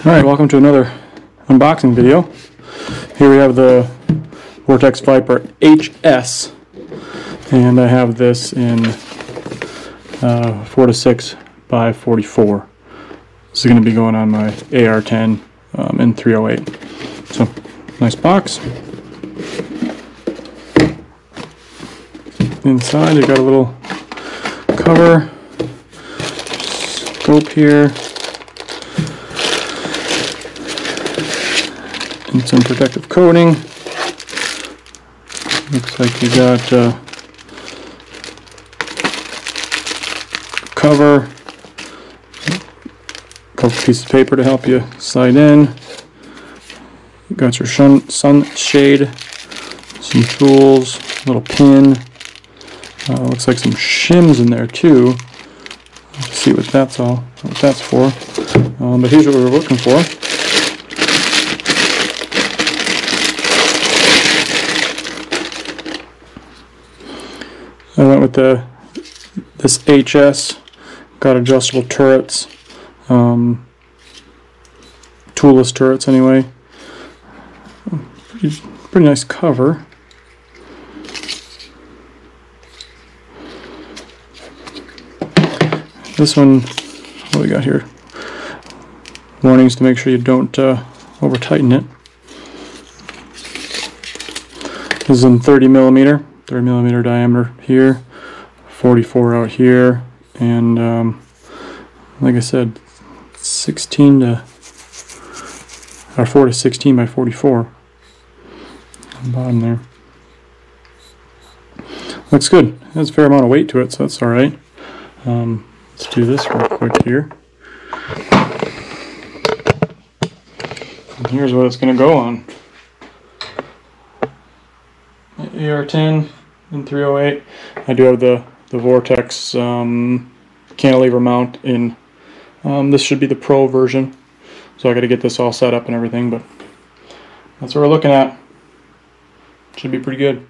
Alright, welcome to another unboxing video. Here we have the Vortex Viper HS, and I have this in uh, 4 to 6 by 44. This is going to be going on my AR-10 um, in 308. So, nice box. Inside, you got a little cover, scope here, and some protective coating. Looks like you got uh, cover, a couple pieces of paper to help you slide in. You got your sun, sunshade, some tools, little pin. Uh, looks like some shims in there too. Let's see what that's all, what that's for. Um, but here's what we're looking for. I went with the this HS, got adjustable turrets, um, toolless turrets anyway. Pretty, pretty nice cover. This one, what do we got here? Warnings to make sure you don't uh, over tighten it. This is in 30 millimeter. 30 millimeter diameter here, 44 out here, and um, like I said, 16 to or 4 to 16 by 44 on the bottom there. Looks good. Has a fair amount of weight to it, so that's all right. Um, let's do this real quick here. And here's what it's going to go on. AR-10 in 308. I do have the, the Vortex um, cantilever mount in, um, this should be the Pro version. So I got to get this all set up and everything, but that's what we're looking at. Should be pretty good.